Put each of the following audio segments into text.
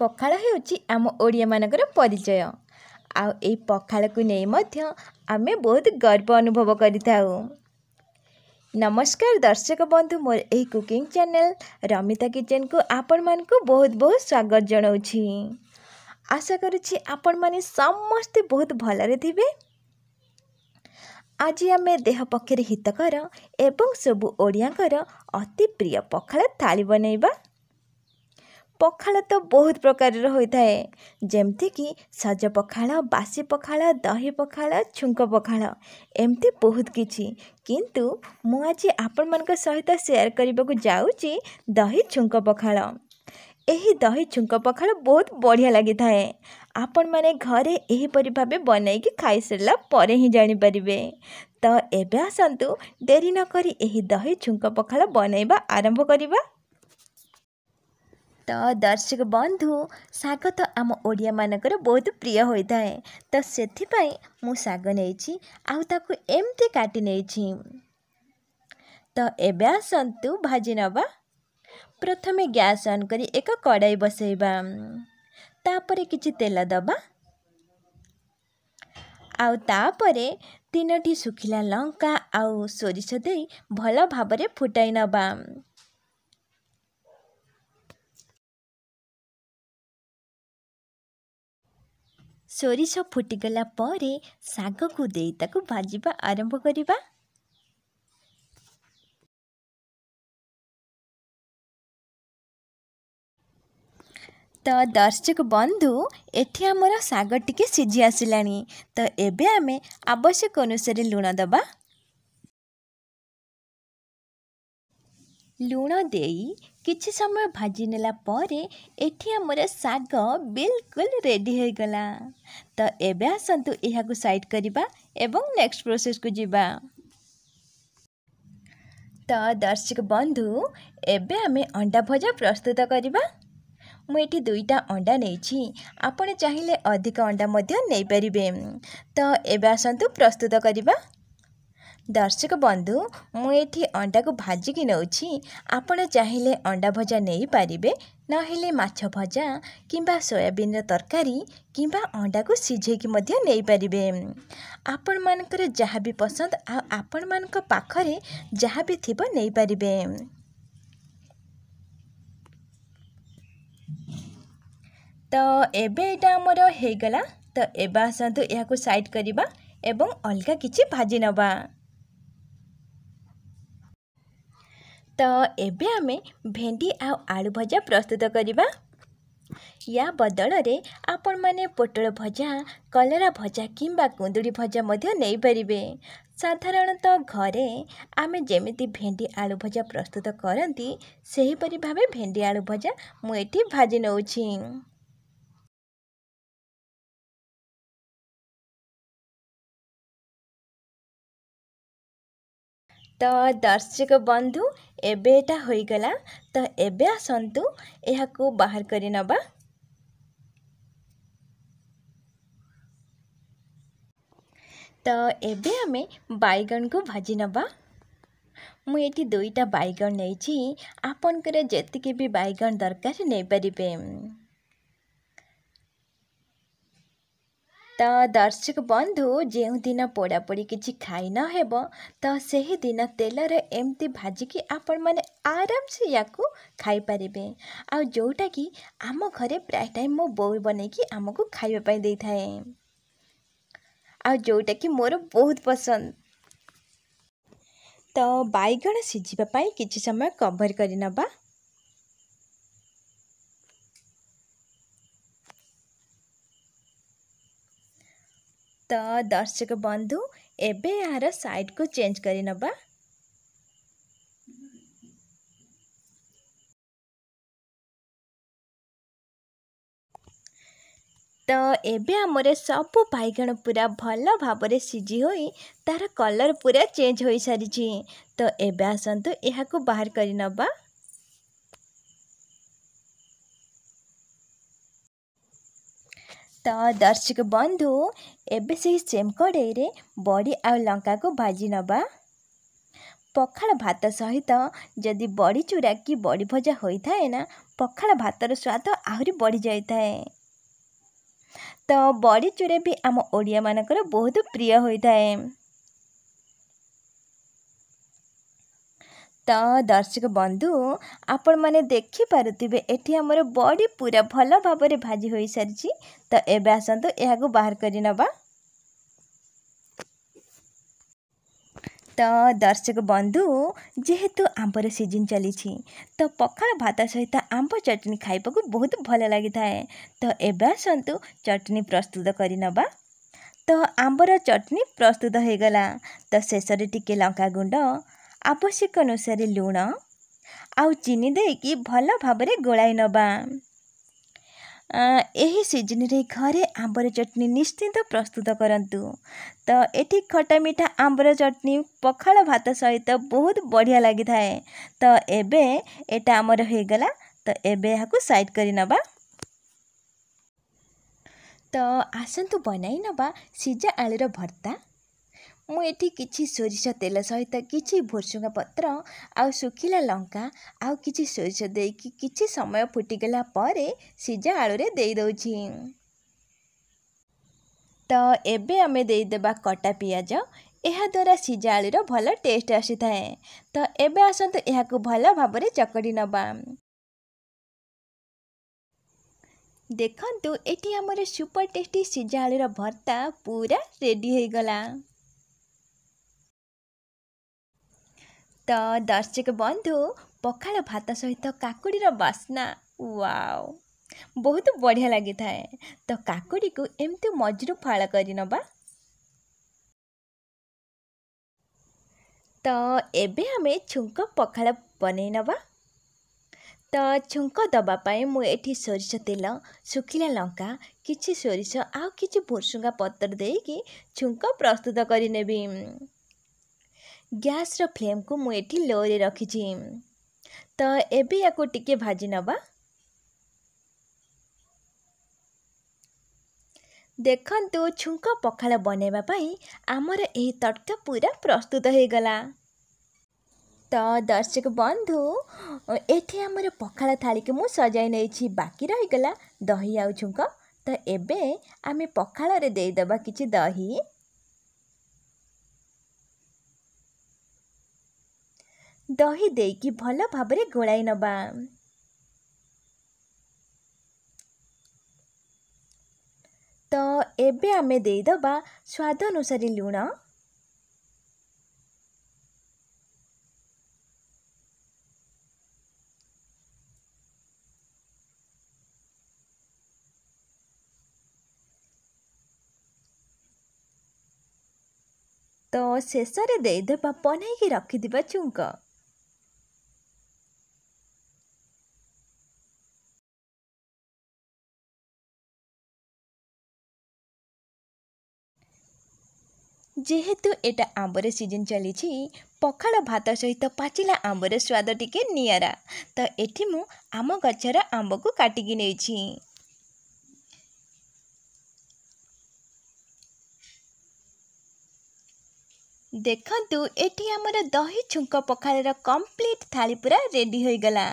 ପଖାଳ ହେଉଛି ଆମ ଓଡ଼ିଆମାନଙ୍କର ପରିଚୟ। ଆଉ ଏଇ ପଖାଳକୁ ନେଇ ମଧ୍ୟ ଆମେ ବହୁତ ଗର୍ବ ଅନୁଭବ କରିଥାଉ। ନମସ୍କାର ଦର୍ଶକ ବନ୍ଧୁ ମୋର ଏହି କୁକିଂ ଚ୍ୟାନେଲ୍ ରମିତା କିଚେନ୍କୁ ଆପଣମାନଙ୍କୁ ବହୁତ ବହୁତ ସ୍ୱାଗତ ଜଣାଉଛି। ଆଶା କରୁଛି ଆପଣମାନେ ସମସ୍ତେ ବହୁତ ଭଲରେ ଥିବେ। ଆଜି ଆମେ ଦେହ ପକ୍ଷରେ ହିତକର ଏବଂ ସବୁ ଓଡ଼ିଆଙ୍କର ଅତି ପ୍ରିୟ ପଖାଳ ଥାଳି ବନେଇବା ପଖାଳ ତ ବହୁତ ପ୍ରକାରର ହୋଇଥାଏ। ଯେମିତିକି ସଜ ପଖାଳ ବାସି ପଖାଳ ଦହି ପଖାଳ ଛୁଙ୍କ ପଖାଳ ଏମିତି ବହୁତ କିଛି। କିନ୍ତୁ ମୁଁ ଆଜି ଆପଣମାନଙ୍କ ସହିତ ସେୟାର କରିବାକୁ ଯାଉଛି ଦହି ଛୁଙ୍କ ପଖାଳ। ଏହି ଦହି ଛୁଙ୍କ ପଖାଳ ବହୁତ ବଢ଼ିଆ ଲାଗିଥାଏ। ଆପଣମାନେ ଘରେ ଏହିପରି ଭାବେ ବନେଇକି ଖାଇସାରିଲା ପରେ ହିଁ ଜାଣିପାରିବେ। ତ ଏବେ ଆସନ୍ତୁ ଡେରି ନକରି ଏହି ଦହି ଛୁଙ୍କ ପଖାଳ ବନେଇବା ଆରମ୍ଭ କରିବା। ତ ଦର୍ଶକ ବନ୍ଧୁ ଶାଗ ତ ଆମ ଓଡ଼ିଆମାନଙ୍କର ବହୁତ ପ୍ରିୟ ହୋଇଥାଏ। ତ ସେଥିପାଇଁ ମୁଁ ଶାଗ ନେଇଛି ଆଉ ତାକୁ ଏମିତି କାଟି ନେଇଛି। ତ ଏବେ ଆସନ୍ତୁ ଭାଜି ନେବା। ପ୍ରଥମେ ଗ୍ୟାସ୍ ଅନ୍ କରି ଏକ କଡ଼ାଇ ବସାଇବା। ତାପରେ କିଛି ତେଲ ଦେବା। ଆଉ ତାପରେ ତିନୋଟି ଶୁଖିଲା ଲଙ୍କା ଆଉ ସୋରିଷ ଦେଇ ଭଲ ଭାବରେ ଫୁଟାଇ ନେବା। ସୋରିଷ ଫୁଟିଗଲା ପରେ ଶାଗକୁ ଦେଇ ତାକୁ ଭାଜିବା ଆରମ୍ଭ କରିବା। ତ ଦର୍ଶକ ବନ୍ଧୁ ଏଠି ଆମର ଶାଗ ଟିକେ ସିଝି ଆସିଲାଣି। ତ ଏବେ ଆମେ ଆବଶ୍ୟକ ଅନୁସାରେ ଲୁଣ ଦେବା। ଲୁଣ ଦେଇ କିଛି ସମୟ ଭାଜି ନେଲା ପରେ ଏଠି ଆମର ଶାଗ ବିଲକୁଲ ରେଡ଼ି ହୋଇଗଲା। ତ ଏବେ ଆସନ୍ତୁ ଏହାକୁ ସାଇଡ଼୍ କରିବା ଏବଂ ନେକ୍ସଟ ପ୍ରୋସେସ୍କୁ ଯିବା। ତ ଦର୍ଶକ ବନ୍ଧୁ ଏବେ ଆମେ ଅଣ୍ଡା ଭଜା ପ୍ରସ୍ତୁତ କରିବା। ମୁଁ ଏଠି ଦୁଇଟା ଅଣ୍ଡା ନେଇଛି। ଆପଣ ଚାହିଁଲେ ଅଧିକ ଅଣ୍ଡା ମଧ୍ୟ ନେଇପାରିବେ। ତ ଏବେ ଆସନ୍ତୁ ପ୍ରସ୍ତୁତ କରିବା। ଦର୍ଶକ ବନ୍ଧୁ ମୁଁ ଏଠି ଅଣ୍ଡାକୁ ଭାଜିକି ନେଉଛି। ଆପଣ ଚାହିଁଲେ ଅଣ୍ଡା ଭଜା ନେଇପାରିବେ ନହେଲେ ମାଛ ଭଜା କିମ୍ବା ସୋୟାବିନ୍ର ତରକାରୀ କିମ୍ବା ଅଣ୍ଡାକୁ ସିଝେଇକି ମଧ୍ୟ ନେଇପାରିବେ ଆପଣମାନଙ୍କର ଯାହା ବି ପସନ୍ଦ ଆଉ ଆପଣମାନଙ୍କ ପାଖରେ ଯାହା ବି ଥିବ ନେଇପାରିବେ ତ ଏବେ ଏଇଟା ଆମର ହେଇଗଲା। ତ ଏବେ ଆସନ୍ତୁ ଏହାକୁ ସାଇଡ଼୍ କରିବା ଏବଂ ଅଲଗା କିଛି ଭାଜି ନେବା ତ ଏବେ ଆମେ ଭେଣ୍ଡି ଆଉ ଆଳୁ ଭଜା ପ୍ରସ୍ତୁତ କରିବା। ୟା ବଦଳରେ ଆପଣମାନେ ପୋଟଳ ଭଜା କଲରା ଭଜା କିମ୍ବା କୁନ୍ଦୁରି ଭଜା ମଧ୍ୟ ନେଇପାରିବେ। ସାଧାରଣତଃ ଘରେ ଆମେ ଯେମିତି ଭେଣ୍ଡି ଆଳୁ ଭଜା ପ୍ରସ୍ତୁତ କରନ୍ତି ସେହିପରି ଭାବେ ଭେଣ୍ଡି ଆଳୁ ଭଜା ମୁଁ ଏଠି ଭାଜି ନେଉଛି। ତ ଦର୍ଶକ ବନ୍ଧୁ ଏବେ ଏଇଟା ହୋଇଗଲା। ତ ଏବେ ଆସନ୍ତୁ ଏହାକୁ ବାହାର କରି ନେବା। ତ ଏବେ ଆମେ ବାଇଗଣକୁ ଭାଜି ନେବା। ମୁଁ ଏଠି ଦୁଇଟା ବାଇଗଣ ନେଇଛି। ଆପଣଙ୍କର ଯେତିକି ବି ବାଇଗଣ ଦରକାର ନେଇପାରିବେ। ତ ଦର୍ଶକ ବନ୍ଧୁ ଯେଉଁଦିନ ପୋଡ଼ାପୋଡ଼ି କିଛି ଖାଇ ନ ହେବ ତ ସେହିଦିନ ତେଲରେ ଏମିତି ଭାଜିକି ଆପଣମାନେ ଆରାମସେ ୟାକୁ ଖାଇପାରିବେ। ଆଉ ଯେଉଁଟାକି ଆମ ଘରେ ପ୍ରାୟ ଟାଇମ୍ ମୋ ବୋଉ ବନେଇକି ଆମକୁ ଖାଇବା ପାଇଁ ଦେଇଥାଏ। ଆଉ ଯେଉଁଟାକି ମୋର ବହୁତ ପସନ୍ଦ। ତ ବାଇଗଣ ସିଝିବା ପାଇଁ କିଛି ସମୟ କଭର କରି ତ ଦର୍ଶକ ବନ୍ଧୁ ଏବେ ଏହାର ସାଇଡ଼୍କୁ ଚେଞ୍ଜ କରି ନେବା। ତ ଏବେ ଆମର ସବୁ ବାଇଗଣ ପୁରା ଭଲ ଭାବରେ ସିଝି ହୋଇ ତା'ର କଲର୍ ପୁରା ଚେଞ୍ଜ ହୋଇସାରିଛି। ତ ଏବେ ଆସନ୍ତୁ ଏହାକୁ ବାହାର କରି ତ ଦର୍ଶକ ବନ୍ଧୁ ଏବେ ସେହି ସେମ୍ କଡ଼େଇରେ ବଡ଼ି ଆଉ ଲଙ୍କାକୁ ଭାଜି ନେବା। ପଖାଳ ଭାତ ସହିତ ଯଦି ବଡ଼ି ଚୁରା କି ବଡ଼ି ଭଜା ହୋଇଥାଏ ନା ପଖାଳ ଭାତର ସ୍ୱାଦ ଆହୁରି ବଢ଼ିଯାଇଥାଏ ତ ବଡ଼ି ଚୁରା ବି ଆମ ଓଡ଼ିଆମାନଙ୍କର ବହୁତ ପ୍ରିୟ ହୋଇଥାଏ। ତ ଦର୍ଶକ ବନ୍ଧୁ ଆପଣମାନେ ଦେଖିପାରୁଥିବେ ଏଠି ଆମର ବଡ଼ି ପୁରା ଭଲ ଭାବରେ ଭାଜି ହୋଇସାରିଛି। ତ ଏବେ ଆସନ୍ତୁ ଏହାକୁ ବାହାର କରି ନେବା। ତ ଦର୍ଶକ ବନ୍ଧୁ ଯେହେତୁ ଆମ୍ବର ସିଜିନ୍ ଚାଲିଛି ତ ପଖାଳ ଭାତ ସହିତ ଆମ୍ବ ଚଟଣି ଖାଇବାକୁ ବହୁତ ଭଲ ଲାଗିଥାଏ। ତ ଏବେ ଆସନ୍ତୁ ଚଟଣି ପ୍ରସ୍ତୁତ କରି ନେବା। ତ ଆମ୍ବର ଚଟଣି ପ୍ରସ୍ତୁତ ହୋଇଗଲା। ତ ଶେଷରେ ଟିକେ ଲଙ୍କା ଗୁଣ୍ଡ ଆବଶ୍ୟକ ଅନୁସାରେ ଲୁଣ ଆଉ ଚିନି ଦେଇକି ଭଲ ଭାବରେ ଗୋଳାଇ ନେବା। ଏହି ସିଜନରେ ଘରେ ଆମ୍ବର ଚଟଣି ନିଶ୍ଚିନ୍ତ ପ୍ରସ୍ତୁତ କରନ୍ତୁ। ତ ଏଠି ଖଟା ମିଠା ଆମ୍ବର ଚଟଣି ପଖାଳ ଭାତ ସହିତ ବହୁତ ବଢ଼ିଆ ଲାଗିଥାଏ। ତ ଏବେ ଏଇଟା ଆମର ହୋଇଗଲା। ତ ଏବେ ଏହାକୁ ସାଇଡ଼୍ କରି ନେବା ତ ଆସନ୍ତୁ ବନାଇ ନେବା ସିଝା ଆଳୁର ଭର୍ତ୍ତା। ମୁଁ ଏଠି କିଛି ସୋରିଷ ତେଲ ସହିତ କିଛି ଭୁସୁଙ୍ଗା ପତ୍ର ଆଉ ଶୁଖିଲା ଲଙ୍କା ଆଉ କିଛି ସୋରିଷ ଦେଇକି କିଛି ସମୟ ଫୁଟିଗଲା ପରେ ସିଝା ଆଳୁରେ ଦେଇଦେଉଛି। ତ ଏବେ ଆମେ ଦେଇଦେବା କଟା ପିଆଜ। ଏହାଦ୍ୱାରା ସିଝା ଆଳୁର ଭଲ ଟେଷ୍ଟ ଆସିଥାଏ। ତ ଏବେ ଆସନ୍ତୁ ଏହାକୁ ଭଲ ଭାବରେ ଚକଡ଼ି ନେବା। ଦେଖନ୍ତୁ ଏଠି ଆମର ସୁପର ଟେଷ୍ଟି ସିଝା ଆଳୁର ଭର୍ତ୍ତା ପୁରା ରେଡ଼ି ହୋଇଗଲା। ତ ଦର୍ଶକ ବନ୍ଧୁ ପଖାଳ ଭାତ ସହିତ କାକୁଡ଼ିର ବାସ୍ନା ୱାଓ! ବହୁତ ବଢ଼ିଆ ଲାଗିଥାଏ। ତ କାକୁଡ଼ିକୁ ଏମିତି ମଝିରୁ ଫାଳ କରି ନେବା। ତ ଏବେ ଆମେ ଛୁଙ୍କ ପଖାଳ ବନେଇ ନେବା। ତ ଛୁଙ୍କ ଦେବା ପାଇଁ ମୁଁ ଏଠି ସୋରିଷ ତେଲ ଶୁଖିଲା ଲଙ୍କା କିଛି ସୋରିଷ ଆଉ କିଛି ଭୁସୁଙ୍ଗା ପତ୍ର ଦେଇକି ଛୁଙ୍କ ପ୍ରସ୍ତୁତ କରିନେବି। ଗ୍ୟାସ୍ର ଫ୍ଲେମ୍କୁ ମୁଁ ଏଠି ଲୋରେ ରଖିଛି। ତ ଏବେ ୟାକୁ ଟିକେ ଭାଜି ନେବା। ଦେଖନ୍ତୁ ଛୁଙ୍କ ପଖାଳ ବନେଇବା ପାଇଁ ଆମର ଏହି ତଟକା ପୁରା ପ୍ରସ୍ତୁତ ହୋଇଗଲା। ତ ଦର୍ଶକ ବନ୍ଧୁ ଏଠି ଆମର ପଖାଳ ଥାଳିକୁ ମୁଁ ସଜାଇ ନେଇଛି ବାକି ରହିଗଲା ଦହି ଆଉ ଛୁଙ୍କ। ତ ଏବେ ଆମେ ପଖାଳରେ ଦେଇଦେବା କିଛି ଦହି। ଦହି ଦେଇକି ଭଲ ଭାବରେ ଗୋଳାଇ ନେବା। ତ ଏବେ ଆମେ ଦେଇଦେବା ସ୍ୱାଦ ଅନୁସାରେ ଲୁଣ। ତ ଶେଷରେ ଦେଇଦେବା ବନେଇକି ରଖିଥିବା ଚୁଙ୍କ ଯେହେତୁ ଏଇଟା ଆମ୍ବର ସିଜନ୍ ଚାଲିଛି ପଖାଳ ଭାତ ସହିତ ପାଚିଲା ଆମ୍ବର ସ୍ୱାଦ ଟିକେ ନିଆରା। ତ ଏଠି ମୁଁ ଆମ ଗଛର ଆମ୍ବକୁ କାଟିକି ନେଇଛି। ଦେଖନ୍ତୁ ଏଠି ଆମର ଦହି ଛୁଙ୍କ ପଖାଳର କମ୍ପ୍ଲିଟ୍ ଥାଳି ପୁରା ରେଡ଼ି ହୋଇଗଲା।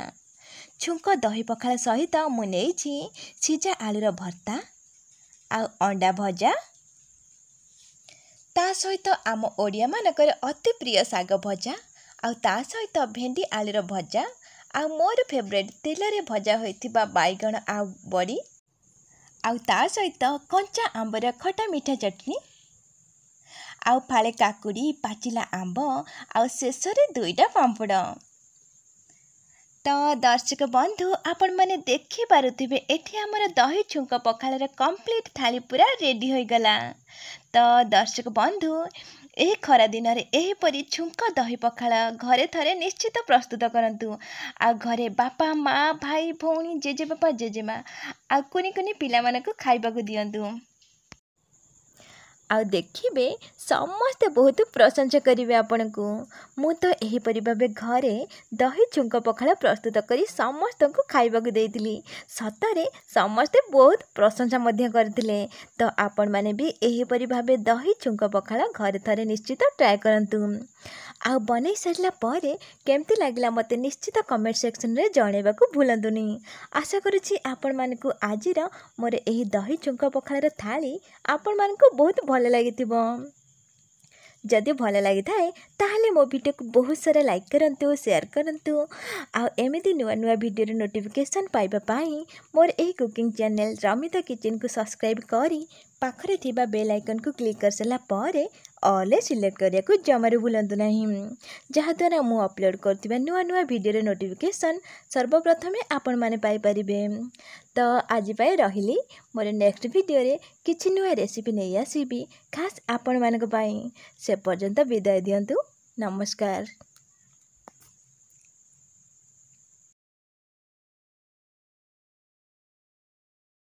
ଛୁଙ୍କ ଦହି ପଖାଳ ସହିତ ମୁଁ ନେଇଛି ସିଝା ଆଳୁର ଭର୍ତ୍ତା ଆଉ ଅଣ୍ଡା ଭଜା ତା ସହିତ ଆମ ଓଡ଼ିଆମାନଙ୍କର ଅତି ପ୍ରିୟ ଶାଗ ଭଜା ଆଉ ତା ସହିତ ଭେଣ୍ଡି ଆଳୁର ଭଜା ଆଉ ମୋର ଫେଭରେଟ୍ ତେଲରେ ଭଜା ହୋଇଥିବା ବାଇଗଣ ଆଉ ବଡ଼ି ଆଉ ତା ସହିତ କଞ୍ଚା ଆମ୍ବର ଖଟା ମିଠା ଚଟଣି ଆଉ ଫାଳେ କାକୁଡ଼ି ପାଚିଲା ଆମ୍ବ ଆଉ ଶେଷରେ ଦୁଇଟା ପାମ୍ପଡ଼। ତ ଦର୍ଶକ ବନ୍ଧୁ ଆପଣମାନେ ଦେଖିପାରୁଥିବେ ଏଠି ଆମର ଦହି ଛୁଙ୍କ ପଖାଳର କମ୍ପ୍ଲିଟ୍ ଥାଳି ପୁରା ରେଡ଼ି ହୋଇଗଲା। ତ ଦର୍ଶକ ବନ୍ଧୁ ଏହି ଖରା ଦିନରେ ଏହିପରି ଛୁଙ୍କ ଦହି ପଖାଳ ଘରେ ଥରେ ନିଶ୍ଚିତ ପ୍ରସ୍ତୁତ କରନ୍ତୁ। ଆଉ ଘରେ ବାପା ମା ଭାଇ ଭଉଣୀ ଜେଜେବାପା ଜେଜେମା ଆଉ କୁନି କୁନି ପିଲାମାନଙ୍କୁ ଖାଇବାକୁ ଦିଅନ୍ତୁ। ଆଉ ଦେଖିବେ ସମସ୍ତେ ବହୁତ ପ୍ରଶଂସା କରିବେ ଆପଣଙ୍କୁ। ମୁଁ ତ ଏହିପରି ଭାବେ ଘରେ ଦହି ଛୁଙ୍କ ପଖାଳ ପ୍ରସ୍ତୁତ କରି ସମସ୍ତଙ୍କୁ ଖାଇବାକୁ ଦେଇଥିଲି। ସତରେ ସମସ୍ତେ ବହୁତ ପ୍ରଶଂସା ମଧ୍ୟ କରିଥିଲେ। ତ ଆପଣମାନେ ବି ଏହିପରି ଭାବେ ଦହି ଛୁଙ୍କ ପଖାଳ ଘରେ ଥରେ ନିଶ୍ଚିତ ଟ୍ରାଏ କରନ୍ତୁ। ଆଉ ବନେଇ ସାରିଲା ପରେ କେମିତି ଲାଗିଲା ମୋତେ ନିଶ୍ଚିତ କମେଣ୍ଟ ସେକ୍ସନରେ ଜଣାଇବାକୁ ଭୁଲନ୍ତୁନି। ଆଶା କରୁଛି ଆପଣମାନଙ୍କୁ ଆଜିର ମୋର ଏହି ଦହି ଛୁଙ୍କ ପଖାଳର ଥାଳି ଆପଣମାନଙ୍କୁ ବହୁତ ଭଲ ଲାଗିଥିବ। ଯଦି ଭଲ ଲାଗିଥାଏ ତାହେଲେ ମୋ ଭିଡ଼ିଓକୁ ବହୁତ ସାରା ଲାଇକ୍ କରନ୍ତୁ ସେୟାର କରନ୍ତୁ। ଆଉ ଏମିତି ନୂଆ ନୂଆ ଭିଡ଼ିଓର ନୋଟିଫିକେସନ୍ ପାଇବା ପାଇଁ ମୋର ଏହି କୁକିଂ ଚ୍ୟାନେଲ୍ ରମିତା କିଚେନ୍କୁ ସବସ୍କ୍ରାଇବ୍ କରି ପାଖରେ ଥିବା ବେଲ୍ ଆଇକନ୍କୁ କ୍ଲିକ୍ କରିସାରିଲା ପରେ ଅଲ୍ରେ ସିଲେକ୍ଟ କରିବାକୁ ଜମାରୁ ଭୁଲନ୍ତୁ ନାହିଁ। ଯାହାଦ୍ୱାରା ମୁଁ ଅପଲୋଡ଼ କରୁଥିବା ନୂଆ ନୂଆ ଭିଡ଼ିଓର ନୋଟିଫିକେସନ୍ ସର୍ବପ୍ରଥମେ ଆପଣମାନେ ପାଇପାରିବେ। ତ ଆଜି ପାଇଁ ରହିଲି। ମୋର ନେକ୍ସଟ ଭିଡ଼ିଓରେ କିଛି ନୂଆ ରେସିପି ନେଇ ଆସିବି ଖାସ୍ ଆପଣମାନଙ୍କ ପାଇଁ। ସେ ପର୍ଯ୍ୟନ୍ତ ବିଦାୟ ଦିଅନ୍ତୁ। ନମସ୍କାର।